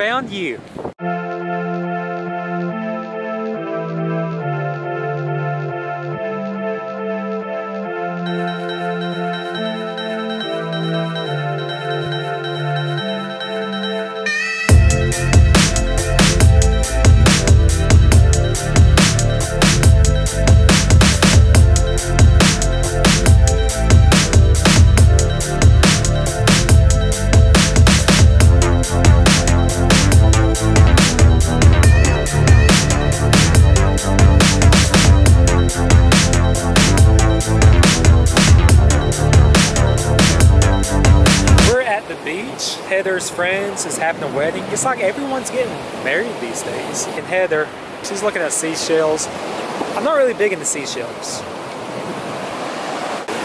found you. Beach. Heather's friends is having a wedding. It's like everyone's getting married these days. And Heather, she's looking at seashells. I'm not really big into seashells.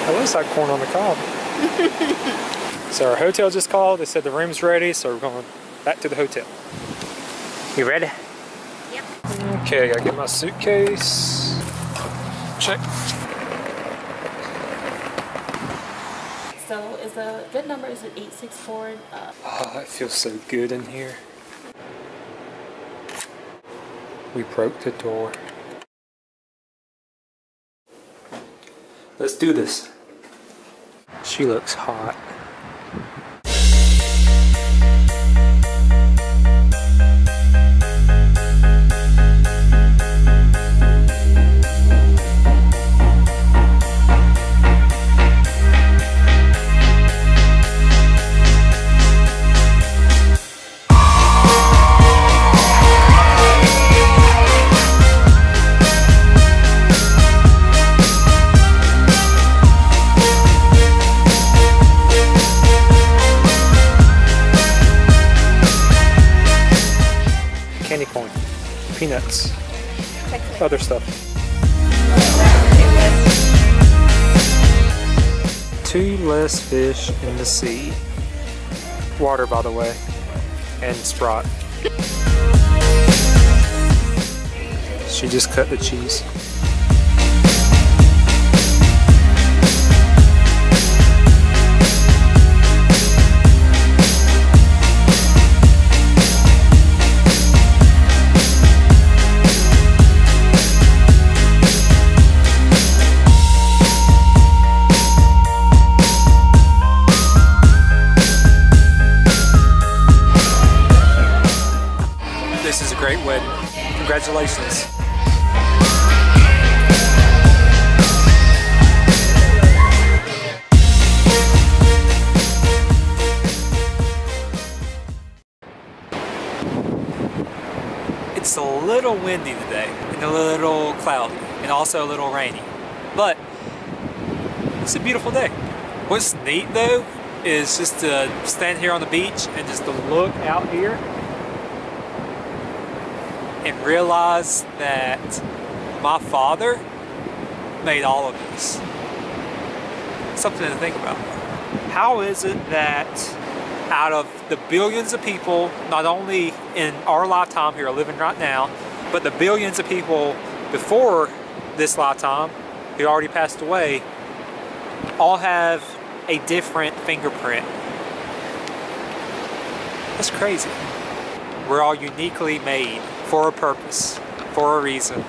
It looks like corn on the cob. so our hotel just called. They said the room's ready, so we're going back to the hotel. You ready? Yep. Okay, I gotta get my suitcase. Check. So is a good number is it 864 uh, Oh, it feels so good in here. We broke the door. Let's do this. She looks hot. Peanuts, other stuff. Two less fish in the sea. Water, by the way, and Sprite. She just cut the cheese. This is a great win. Congratulations. It's a little windy today and a little cloudy and also a little rainy, but it's a beautiful day. What's neat though is just to stand here on the beach and just to look out here and realize that my father made all of this. Something to think about. How is it that out of the billions of people, not only in our lifetime here living right now, but the billions of people before this lifetime who already passed away, all have a different fingerprint? That's crazy. We're all uniquely made for a purpose, for a reason.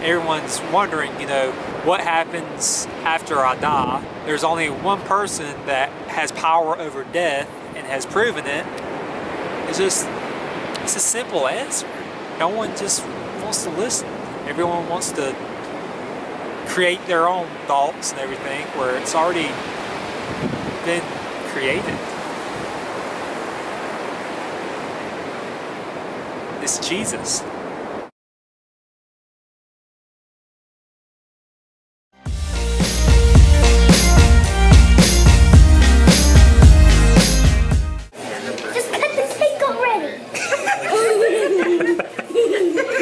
Everyone's wondering, you know, what happens after I die? There's only one person that has power over death and has proven it. It's just, it's a simple answer. No one just wants to listen. Everyone wants to create their own thoughts and everything where it's already been created. this Jesus. Just cut the steak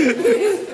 already!